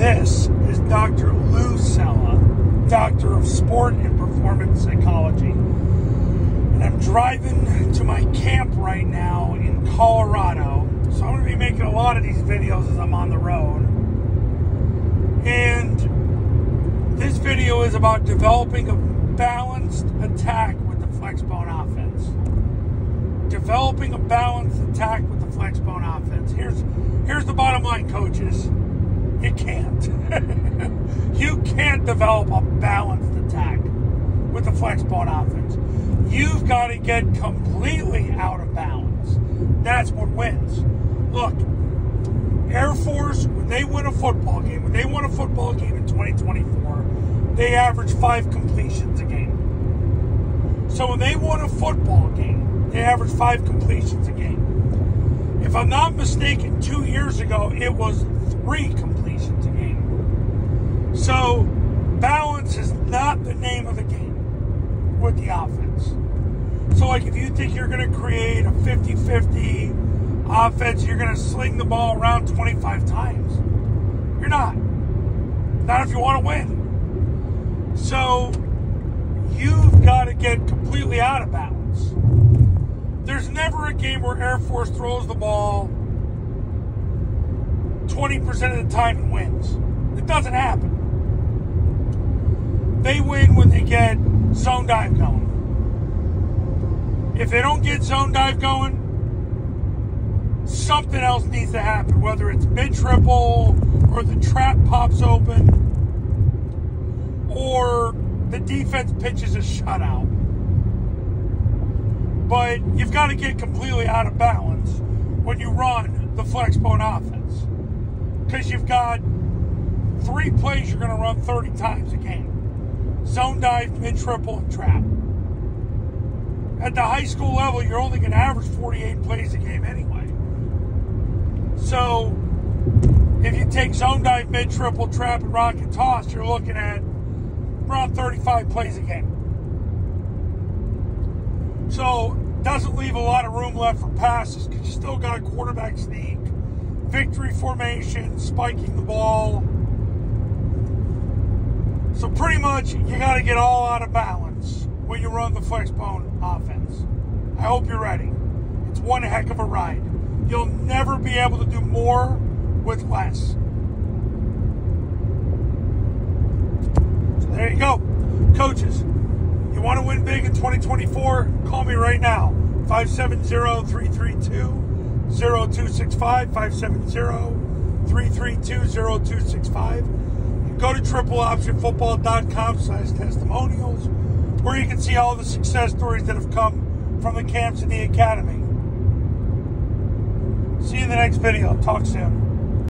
This is Dr. Lou Cella, Doctor of Sport and Performance Psychology. And I'm driving to my camp right now in Colorado. So I'm going to be making a lot of these videos as I'm on the road. And this video is about developing a balanced attack with the flexbone offense. Developing a balanced attack with the flexbone offense. Here's here's the bottom line, coaches you can't. you can't develop a balanced attack with the flexbone offense. You've got to get completely out of balance. That's what wins. Look, Air Force, when they win a football game, when they won a football game in 2024, they average five completions a game. So when they won a football game, they average five completions a game. If I'm not mistaken, two years ago, it was three completions a game. So, balance is not the name of the game with offense. So, like, if you think you're going to create a 50 50 offense, you're going to sling the ball around 25 times. You're not. Not if you want to win. So, you've got to get completely out of balance. There's never a game where Air Force throws the ball 20% of the time and wins. It doesn't happen. They win when they get zone dive going. If they don't get zone dive going, something else needs to happen, whether it's mid triple or the trap pops open or the defense pitches a shutout. But you've got to get completely out of balance when you run the flexbone offense because you've got three plays you're going to run 30 times a game zone dive, mid triple, and trap. At the high school level, you're only going to average 48 plays a game anyway. So, if you take zone dive, mid triple, trap, and rocket toss, you're looking at around 35 plays a game. So, doesn't leave a lot of room left for passes because you still got a quarterback sneak victory formation, spiking the ball. So pretty much you got to get all out of balance when you run the flexbone offense. I hope you're ready. It's one heck of a ride. You'll never be able to do more with less. So there you go. Coaches, you want to win big in 2024? Call me right now. 570 332 0265 570 332 0265. Go to tripleoptionfootball.com slash testimonials where you can see all the success stories that have come from the camps and the academy. See you in the next video. Talk soon.